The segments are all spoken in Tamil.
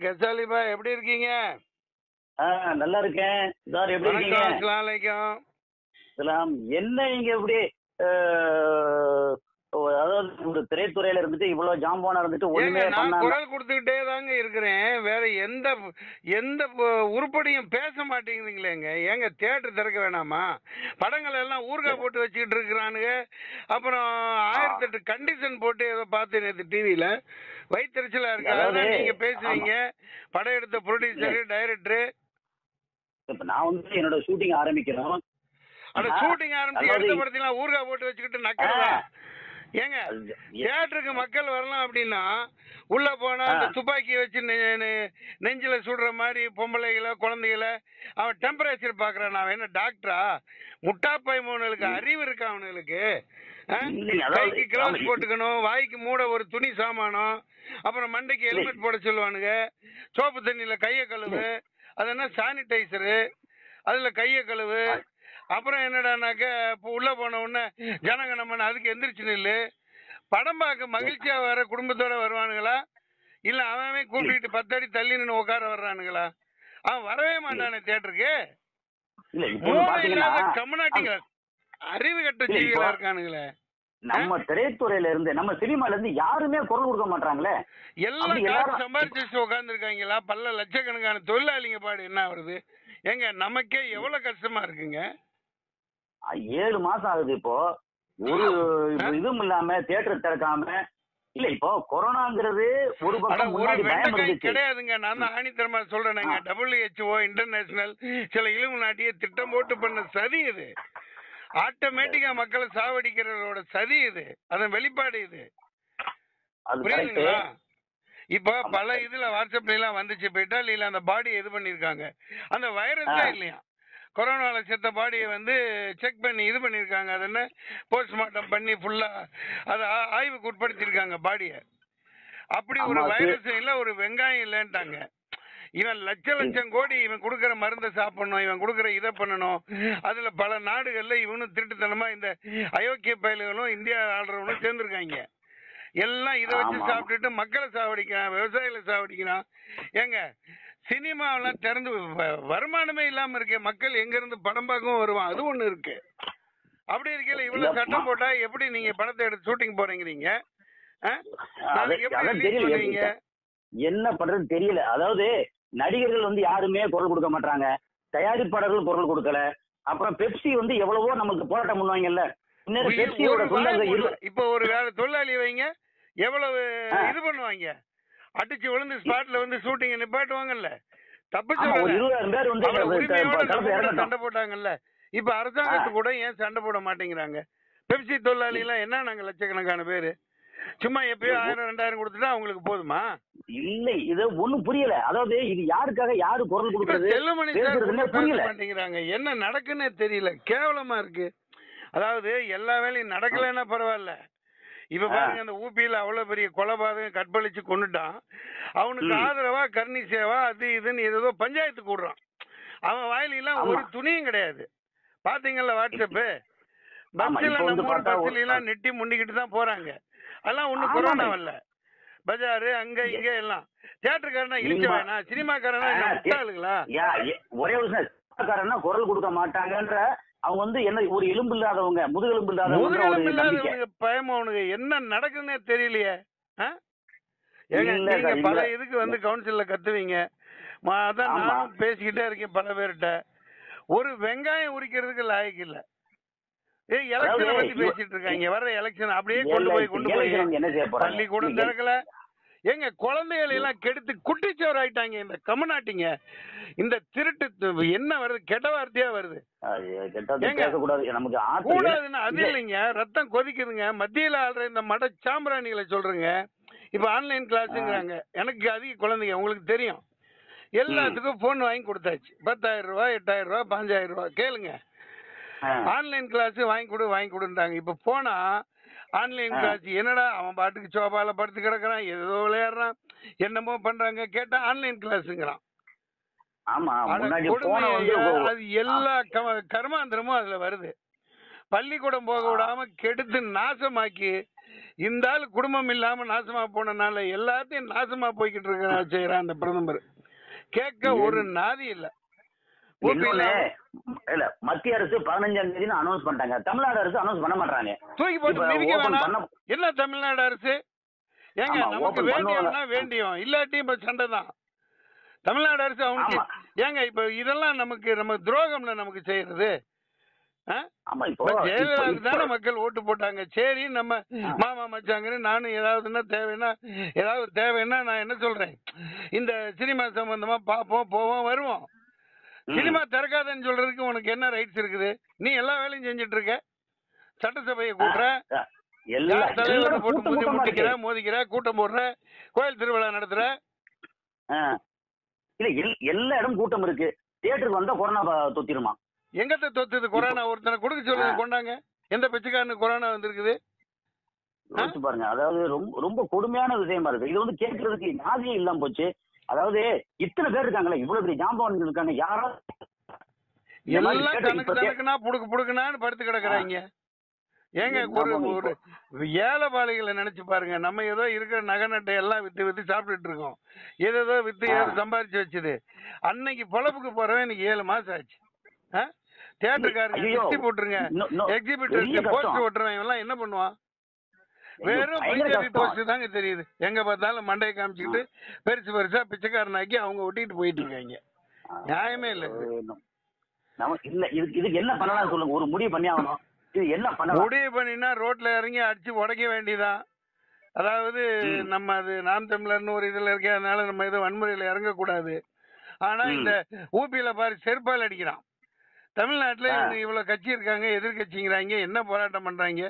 கெசாலிபா எப்படி இருக்கீங்க? ஆ நல்லா இருக்கேன். சார் எப்படி இருக்கீங்க? சலாம் என்ன நீங்க இப்படி அதாவது ஒரு திரைத்துறையில இருந்துட்டு இவ்வளவு ஜாம்பானா இருந்துட்டு ஒண்ணுமே நான் குரல் கொடுத்துக்கிட்டே தாங்க இருக்கிறேன். வேற எந்த எந்த உருப்படியும் பேச மாட்டேங்குதுங்களேங்க. ஏங்க தியேட்டர் திறக்க வேணாமா? படங்கள் எல்லாம் ஊர்கா போட்டு வச்சுக்கிட்டு இருக்கிறானுங்க. அப்புறம் ஆயிரத்தெட்டு கண்டிஷன் போட்டு ஏதோ பார்த்தேன் நேற்று டிவியில வயிற்றுச்சலா இருக்கு? அதெல்லாம் நீங்க பேசுவீங்க படம் எடுத்த ப்ரொடியூசரு டைரக்டரு இப்ப நான் வந்து என்னோட ஷூட்டிங் ஆரம்பிக்கணும் அந்த ஆ, ஷூட்டிங் ஆரம்பிச்சு எடுத்த படத்தெல்லாம் ஊர்கா போட்டு வச்சுக்கிட்டு நக்கிறதா. ஏங்க தியேட்டருக்கு மக்கள் வரலாம் அப்படின்னா உள்ள போனா அந்த ஆ. துப்பாக்கியை வச்சு நெஞ்சில சுடுற மாதிரி பொம்பளைகளை குழந்தைகளை அவன் டெம்பரேச்சர் பாக்குறான். அவன் என்ன டாக்டரா முட்டாப்பாய் மோனுக்கு அறிவு இருக்கா அவனுக்கு கைக்கு கிளவுஸ். போட்டுக்கணும் வாய்க்கு மூட ஒரு துணி சாமானம் அப்புறம் மண்டைக்கு ஹெல்மெட் போட சொல்லுவானுங்க. சோப்பு தண்ணியில கைய கழுவு. அது என்ன சானிடைசரு அதுல கைய கழுவு. அப்புறம் என்னடானாக்க இப்போ உள்ள போன உடனே ஜனகணமன் அதுக்கு எந்திரிச்சு நில்லு. படம் பார்க்க மகிழ்ச்சியா வர குடும்பத்தோட வருவானுங்களா? இல்ல அவன் கூப்பிட்டுக்கிட்டு பத்து அடி தள்ளி நின்று உட்கார வர்றானுங்களா? அவன் வரவே மாட்டானே இல்லாத கம்முனாட்டிங்க அறிவு கட்ட ஜீவிகளா இருக்கானுங்களே. நம்ம திரைத்துறையில இருந்து நம்ம சினிமால இருந்து யாருமே குரல் கொடுக்க மாட்டாங்களே எல்லாம் சம்பாரிச்சு உட்கார்ந்து இருக்காங்களா பல்ல லட்சக்கணக்கான தொழிலாளிங்க பாடு என்ன வருது ஏங்க நமக்கே எவ்வளவு கஷ்டமா இருக்குங்க? ஏழு மாசம் ஆகுது இப்போ. ஒரு இதுவும் இல்லாம தியேட்டர் திறக்காம. இல்ல இப்போ கொரோனாங்கிறது ஒரு பக்கம் முன்னாடி பயம் வெண்டைக்காய் இருந்துச்சு கிடையாதுங்க. நான் தான் ஆணித்தரமா சொல்றேனுங்க. டபிள்யூஹெச்ஓ இன்டர்நேஷனல் சில இழுவு நாட்டிய திட்டம் போட்டு பண்ண சதி இது. ஆட்டோமேட்டிக்கா மக்களை சாவடிக்கிறதோட சதி இது. அதன் வெளிப்பாடு இது. புரியுதுங்களா? இப்போ பல இதுல வாட்ஸ்அப்ல எல்லாம் வந்துச்சு இப்ப இட்டாலியில அந்த பாடியை இது பண்ணிருக்காங்க. அந்த வைரஸே ஆ. இல்லையா? கொரோனால செத்த பாடியை வந்து செக் பண்ணி இது பண்ணிருக்காங்க அது என்ன? போஸ்ட்மார்ட்டம் பண்ணி ஃபுல்லா அதை ஆய்வுக்கு உட்படுத்திருக்காங்க பாடியை. அப்படி ஒரு வைரஸ் இல்ல ஒரு வெங்காயம் இல்லைன்ட்டாங்க. இவன் லட்ச லட்சம் கோடி இவன் கொடுக்கிற மருந்தை சாப்பிடணும் இவன் கொடுக்கிற இதை பண்ணணும். அதுல பல நாடுகள்ல இவனும் திருட்டுத்தனமா இந்த அயோக்கிய பயல்களும் இந்தியா ஆடுறவனும் சேர்ந்துருக்காங்க. எல்லாம் இதை வச்சு. சாப்பிட்டுட்டு மக்களை சாவடிக்கிறான் விவசாயிகளை சாவடிக்கிறான். ஏங்க சினிமாவெல்லாம் திறந்து வருமானமே இல்லாம இருக்கே மக்கள் எங்க இருந்து படம் பார்க்கவும் வருவான். அது ஒண்ணு இருக்கு. அப்படி இருக்கையில இவ்வளவு சட்டம் போட்டா எப்படி நீங்க படத்தை எடுத்து ஷூட்டிங் போறீங்க ஆ? அது- நாளைக்கு எப்படி அதான் release தெரியல பண்ணுவீங்க? என்ன பண்றது தெரியல. அதாவது நடிகர்கள் வந்து யாருமே குரல் கொடுக்க மாட்டாங்க தயாரிப்பாளர்கள் குரல் கொடுக்கல. அப்புறம் பெப்சி வந்து எவ்வளவோ நமக்கு போராட்டம் பண்ணுவாங்கல்ல. பெப்சியோட இப்ப ஒரு வேற தொழிலாளி வைங்க. எவ்வளவு. இது பண்ணுவாங்க? அடிச்சு விழுந்து ஸ்பாட்ல வந்து ஷூட்டிங் நிப்பாட்டுவாங்கல்ல. தப்பு சண்டை போட்டாங்கல்ல. இப்ப அரசாங்கத்து கூட ஏன் சண்டை போட மாட்டேங்கிறாங்க? பெப்சி தொழிலாளி எல்லாம் என்ன நாங்க லட்சக்கணக்கான பேரு? சும்மா எப்பயோ ஆயிரம் ரெண்டாயிரம் கொடுத்துட்டா அவங்களுக்கு போதுமா? இல்லை இது ஒண்ணும் புரியல. அதாவது இது யாருக்காக யாரு குரல் கொடுக்கறது? செல்லுமணி புரியல. மாட்டேங்கிறாங்க. என்ன நடக்குன்னே தெரியல. கேவலமா இருக்கு. அதாவது எல்லா வேலையும் நடக்கலைன்னா பரவாயில்ல. இப்ப. பாருங்க அந்த ஊபியில அவ்வளவு பெரிய கொலைபாதகம் கற்பழிச்சு கொண்டுட்டான் அவனுக்கு. ஆதரவா கர்ணி சேவா அது இதுன்னு ஏதோ பஞ்சாயத்து கூடுறான் அவன் வாயில எல்லாம். ஒரு துணியும் கிடையாது. பாத்தீங்கல்ல வாட்ஸ்அப் பஸ்ல நம்ம பஸ்ல எல்லாம் நெட்டி முண்டிக்கிட்டு தான் போறாங்க. அதெல்லாம் ஒண்ணு. கொரோனா வரல பஜாரு அங்க இங்க எல்லாம். தியேட்டருக்காரனா இழிச்ச வேணா சினிமாக்காரனா முட்டாளுங்களா ஒரே ஒரு குரல் கொடுக்க மாட்டாங்கன்ற அவங்க வந்து என்ன ஒரு எலும்பு இல்லாதவங்க முதுகெலும்பு இல்லாதவங்க பயம் அவனுக்கு. என்ன நடக்குதுன்னே தெரியலையே. நீங்க பல. இதுக்கு வந்து கவுன்சில்ல கத்துவீங்க. அதான். நானும் பேசிக்கிட்டே இருக்கேன் பல பேர்கிட்ட. ஒரு வெங்காயம் உரிக்கிறதுக்கு லாயக்கு இல்ல. ஏய் எலெக்ஷனை பத்தி பேசிட்டு இருக்காங்க. வர்ற எலெக்ஷன் அப்படியே கொண்டு போய் கொண்டு போய்? பள்ளிக்கூடம் நீங்க- திறக்கல. ஏங்க குழந்தைகளை எல்லாம் கெடுத்து குட்டிச்சோர் ஆயிட்டாங்க இந்த கமநாட்டிங்க இந்த திருட்டு என்ன வருது? கெட்ட வார்த்தையா வருது? கூடாதுன்னு அது இல்ல. இல்லைங்க. ரத்தம் கொதிக்குதுங்க. மத்தியில ஆடுற இந்த மட சாம்பிராணிகளை சொல்றேங்க. இப்ப ஆன்லைன் கிளாஸுங்கிறாங்க. எனக்கு அதிக குழந்தைங்க. உங்களுக்கு தெரியும். எல்லாத்துக்கும் போன் வாங்கி கொடுத்தாச்சு. பத்தாயிரம் ரூபாய் எட்டாயிரம் ரூபாய் பாஞ்சாயிரம் ரூபாய் கேளுங்க. ஆன்லைன் கிளாஸ் வாங்கி கொடு வாங்கி கொடுன்றாங்க. இப்ப போனா ஆன்லைன். கிளாஸ் என்னடா அவன் பாட்டுக்கு சோபால படுத்து கிடக்குறான் ஏதோ விளையாடுறான் என்னமோ பண்றாங்க கேட்டா ஆன்லைன் கிளாஸுங்கிறான் அது எல்லா கர்மாந்திரமும் அதுல வருது. பள்ளிக்கூடம் போக விடாம கெடுத்து நாசமாக்கி இந்த ஆள் குடும்பம் இல்லாம நாசமா போனனால எல்லாத்தையும் நாசமா போய்கிட்டு இருக்க செய்யறான் அந்த பிரதமர். கேட்க ஒரு நாதி இல்ல. இல்ல. மத்திய அரசு பதினஞ்சாம் தேதி அனௌன்ஸ் பண்ணிட்டாங்க. தமிழ்நாடு அரசு அனௌன்ஸ் பண்ண மாட்டாங்க தூக்கி போட்டு என்ன தமிழ்நாடு அரசு? ஏங்க நமக்கு பண்ணுவாங்க. வேண்டியும். இல்லாட்டி இப்ப சண்டை தான். தமிழ்நாடு அரசு அவனுக்கு. ஏங்க இப்ப இதெல்லாம் நமக்கு நம்ம துரோகம்ல நமக்கு செய்யறது? ஜெயலலிதாவுக்கு தானே மக்கள் ஓட்டு போட்டாங்க. சரி நம்ம. மாமா மச்சாங்கன்னு நானும் ஏதாவதுன்னா தேவைன்னா ஏதாவது தேவைன்னா நான் என்ன சொல்றேன்? இந்த சினிமா சம்பந்தமா பார்ப்போம் போவோம் வருவோம். சினிமா திறக்காதன்னு சொல்றதுக்கு உனக்கு என்ன ரைட்ஸ் இருக்குது? நீ எல்லா வேலையும் செஞ்சுட்டு இருக்க சட்டசபையை கூட்டுற. எல்லா யார் தலைவரை எல்லாரும் போட்டு முந்தி முட்டிக்கிற. மோதிக்கிற கூட்டம் போடுற கோயில் திருவிழா நடத்துற. இல்ல எல்- எல்லா இடம் கூட்டம் இருக்கு. தியேட்டருக்கு வந்தா கொரோனா தொத்திருமா? எங்கத்த தொத்துது கொரோனா? ஒருத்தனை கொடுக்க சொல்லுங்க ஆ. கொண்டாங்க. எந்த பிச்சைக்காரனுக்கு கொரோனா வந்திருக்குது? பாருங்க. அதாவது ரொம்ப ரொம்ப கொடுமையான விஷயமா இருக்கு. இது வந்து கேட்கறதுக்கு நாதியே இல்லாம போச்சு. அதாவது இத்தனை பேர் இருக்காங்களே இவ்வளவு பெரிய ஜாம்பவான்கள் இருக்காங்க யாரா இந்த மாதிரி எல்லாம் கேட்டு கணக்கு இப்ப கே- கணக்குனா புடுக்கு புடுக்குனான்னு படுத்து கிடக்குறாங்க. ஏங்க ஒரு ஒரு ஏழை பாலைகளை நினைச்சு பாருங்க. நம்ம ஏதோ இருக்கிற நகை நட்டை எல்லாம் வித்து வித்து சாப்பிட்டுட்டு இருக்கோம். ஏதேதோ வித்து. ஏதோ சம்பாரிச்சு வச்சுது. அன்னைக்கு பொழப்புக்கு போறவன் இன்னைக்கு ஏழு மாசம் ஆச்சு. சுத்தி போட்டுருங்க. இன்னும் இன்னும் பெரிய எக்ஸிபிட்டர் கஷ்டம். போஸ்ட் ஓட்டுறவன் எல்லாம் என்ன பண்ணுவான்? வெறும் பிஜேபி. போஸ்ட் தாங்க தெரியுது எங்க பார்த்தாலும் மண்டையை காமிச்சுக்கிட்டு பெருசு பெருசா பிச்சைக்காரனாக்கி அவங்க ஒட்டிட்டு போயிட்டு இருக்காங்க நியாயமே இல்ல இது. நம்ம இல்ல இதுக்கு இதுக்கு என்ன பண்ணலாம் சொல்லுங்க ஒரு முடிவு பண்ணி ஆகணும் இது என்ன பண்ணலாம் முடிவு பண்ணினா ரோட்ல இறங்கி அடிச்சு உடைக்க வேண்டியதான் அதாவது. நம்ம அது நாம் தமிழர்னு ஒரு இதுல இருக்கே அதனால நம்ம எதுவும் வன்முறையில இறங்கக்கூடாது ஆனா. இந்த ஊபியில பாரு செருப்பால் அடிக்கிறான் தமிழ்நாட்டுல. இவங்க இவ்வளவு கட்சி இருக்காங்க எதிர்கட்சிங்கிறாங்க என்ன போராட்டம் பண்றாங்க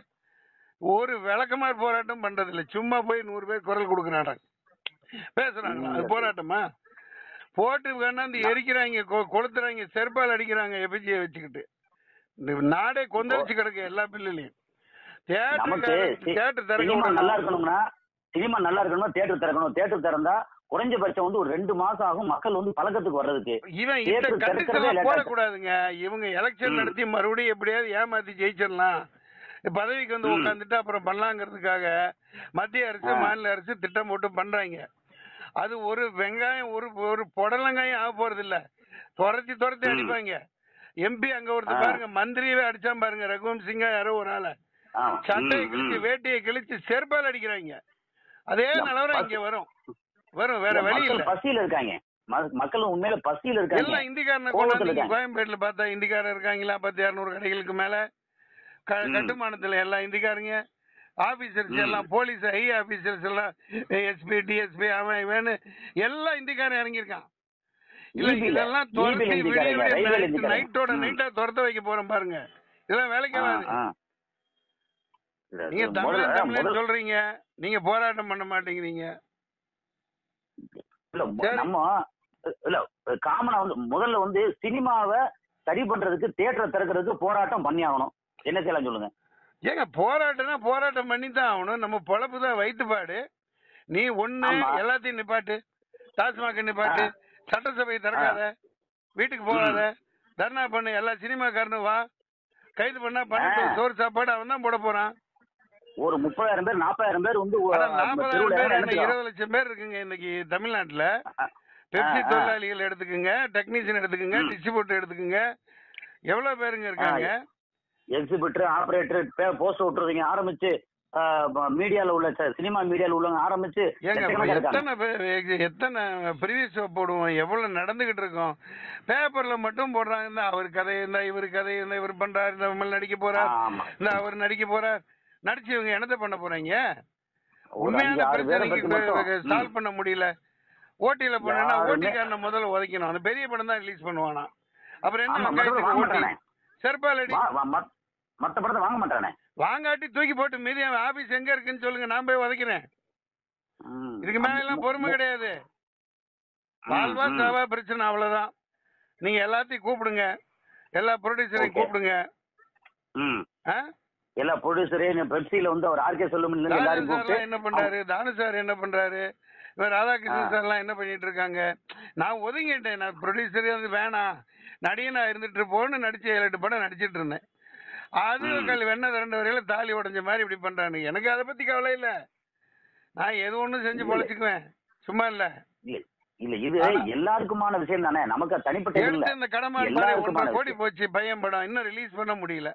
ஒரு விளக்கமார் போராட்டம் பண்றது இல்ல சும்மா போய் நூறு பேர் குரல் கொடுக்குறாங்க பேசுறாங்களா? அது. போராட்டமா? போட்டு வேணாந்து எரிக்கிறாங்க கொளுத்துறாங்க செருப்பால் அடிக்கிறாங்க எபிஜியை வச்சுக்கிட்டு. இந்த நாடே கொந்தளிச்சு கிடக்கு எல்லா பிள்ளைலையும் நமக்கு சி- தியேட்டர் திறக்க சினிமா விடணும். நல்லா இருக்கணும்னா சினிமா நல்லா இருக்கணும்னா தியேட்டர் திறக்கணும். தியேட்டர் திறந்தா குறைஞ்சபட்சம் வந்து ஒரு ரெண்டு மாசம் ஆகும். மக்கள் வந்து பழக்கத்துக்கு வர்றதுக்கு. இவன் இந்த போடக்கூடாதுங்க. இவங்க எலெக்ஷன். நடத்தி மறுபடியும் எப்படியாவது ஏமாத்தி ஜெயிச்சிடலாம். பதவிக்கு வந்து. உட்காந்துட்டு அப்புறம் பண்ணலாங்கிறதுக்காக மத்திய அரசு. மாநில அரசு திட்டம் போட்டு பண்றாங்க அது ஒரு வெங்காயம் ஒரு ஒரு புடலங்காயம் ஆக போறது இல்ல துரத்தி துரத்தி. அடிப்பாங்க எம்பி அங்க ஒருத்தர். பாருங்க மந்திரியவே அடிச்சான் பாருங்க ரகுவம் சிங்கா யாரோ ஒரு ஆள. சட்டையை கிழிச்சு. வேட்டையை கிழிச்சு செருப்பால் அடிக்கிறாங்க அதே நிலவரம் இங்க வரும் வரும் வேற வழி இல்ல பசியில இருக்காங்க மக்கள் உண்மையில பசியில இருக்காங்க எல்லாம் இந்திக்காரனை. கோயம்பேட்டுல பார்த்தா இந்திக்காரர் இருக்காங்களா பத்து இரநூறு கடைகளுக்கு மேல. கட்டுமானத்துல எல்லாம் இந்திக்காரங்க ஆபீசர்ஸ். எல்லாம் போலீஸ் ஹை ஆபீசர்ஸ் எல்லாம் எஸ்பி டிஎஸ்பி அவன் இவனு எல்லாம் இந்திக்காரன் இறங்கியிருக்கான். இல்ல இதெல்லாம் துரத்தி விடிய. நைட்டோட. நைட்டா துரத்த வைக்க போறோம் பாருங்க. இதெல்லாம் வேலைக்கு ஆகாது நீங்க தமிழன் முதல்ல- சொல்றீங்க. நீங்க போராட்டம் பண்ண மாட்டேங்கிறீங்க. நம்ம இல்ல காமனா வந்து முதல்ல வந்து சினிமாவை சரி பண்றதுக்கு தியேட்டர் திறக்கிறதுக்கு போராட்டம் பண்ணி ஆகணும். என்ன செய்யலாம் சொல்லுங்க ஏங்க போராட்டம்னா போராட்டம் பண்ணி தான் ஆகணும் நம்ம பொழப்பு தான் வயிற்றுப்பாடு நீ ஒண்ணு. எல்லாத்தையும் நிப்பாட்டு டாஸ்மாக நிப்பாட்டு ஆ. சட்டசபை திறக்காத வீட்டுக்கு போகாத தர்ணா பண்ணு எல்லா சினிமாக்காரனும் வா கைது பண்ணா பண்ணட்டும். சோறு சாப்பாடு அவன் தான் போட போறான் ஒரு முப்பதாயிரம் பேர் நாற்பதாயிரம் பேர் வந்து நாற்பதாயிரம் பேர். இருபது லட்சம் பேர் இருக்குங்க இன்னைக்கு தமிழ்நாட்டுல. பெப்சி. தொழிலாளிகள் எடுத்துக்குங்க டெக்னீஷியன் எடுத்துக்குங்க. டிஸ்ட்ரிபியூட்டர் எடுத்துக்குங்க எவ்வளவு பேருங்க இருக்காங்க எக்ஸிபிட்டர் ஆபரேட்டர் போஸ்ட் விட்டுறதுங்க. ஆரம்பிச்சு மீடியால உள்ள சினிமா மீடியால உள்ளவங்க ஆரம்பிச்சு. எத்தனை எத்தனை ப்ரிவியஸ் போடுவோம்? எவ்வளவு நடந்துகிட்டு இருக்கோம்? பேப்பர்ல மட்டும் போடுறாங்க. அவர் கதை இருந்தா இவர் கதை இருந்தா இவர் பண்றாரு இந்த மாதிரி நடிக்க போறார். இந்த அவர் நடிக்க போறார். நடிச்சு இவங்க என்னத்த பண்ண போறாங்க? உண்மையான பிரச்சனைக்கு. சால்வ் பண்ண முடியல. ஓட்டில பண்ணா ஓட்டிக்காரனை முதல்ல உதைக்கணும். அந்த பெரிய படம் தான் ரிலீஸ் பண்ணுவானா. அப்புறம் என்ன ஆமா, மற்றபடி மத்த படத்தை வாங்க மாட்டானே. வாங்காட்டி தூக்கி போட்டு மீதி ஆபீஸ் எங்க இருக்குன்னு சொல்லுங்க நான் போய் உதைக்கிறேன். இதுக்கு மேல எல்லாம் பொறுமை கிடையாது. வாழ்வா. சாவா பிரச்சனை அவ்வளவுதான். நீங்க எல்லாத்தையும் கூப்பிடுங்க. எல்லா ப்ரொடியூசரையும். கூப்பிடுங்க? எல்லா ப்ரொடியூசரே பெப்சில வந்து அவர் ஆர்கே சொல்லும் என்ன பண்றாரு? தானு சார் என்ன பண்றாரு? இவர் ராதாகிருஷ்ணன். சார்லாம் என்ன பண்ணிட்டு இருக்காங்க? நான் ஒதுங்கிட்டேன். நான் ப்ரொடியூசரே வந்து வேணாம். நடிகனா இருந்துட்டு போன்னு நடிச்சு ஏழு எட்டு படம் நடிச்சிட்டு இருந்தேன். அது ம். கல் வெண்ணெய் ரெண்டு வரையில தாலி உடைஞ்ச மாதிரி இப்படி பண்றானுங்க. எனக்கு அதை பத்தி கவலை இல்ல. நான் எது ஒண்ணும் செஞ்சு. பொழைச்சுக்குவேன். சும்மா இல்ல. இல்ல இது எல்லாருக்குமான விஷயம் தானே. நமக்கு அது தனிப்பட்டது இல்ல. இந்த எல்லாருக்குமான ஒன்றரை கோடி. போச்சு பையன் படம். இன்னும் ரிலீஸ் பண்ண முடியல.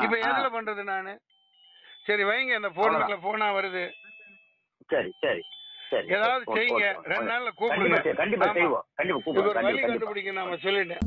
இப்ப. எதுல பண்றது நானு? சரி வைங்க இந்த போன் அவ்வளவுதான். மேல போனா வருது. சரி சரி சரி ஏதாவது செய்யுங்க. ரெண்டு. நாள்ல கூப்பிடுங்க. கண்டிப்பா. செய்வோம் கண்டிப்பா ஒரு வழி கண்டுபிடிக்க நாம சொல்லிட்டேன்